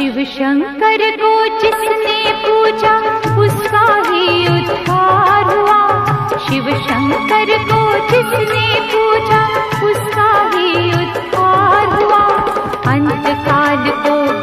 शिव शंकर को जिसने पूजा उसका ही उद्धार हुआ। शिव शंकर को जिसने पूजा उसका शङ्कर गो जा उपदु पञ्चकालो